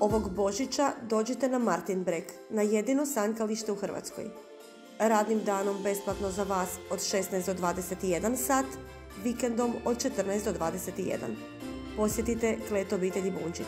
Ovog Božića dođite na Martin Brek, na jedino sankalište u Hrvatskoj. Radnim danom besplatno za vas od 16 do 21 sat, vikendom od 14 do 21. Posjetite klet obitelji Bunčić.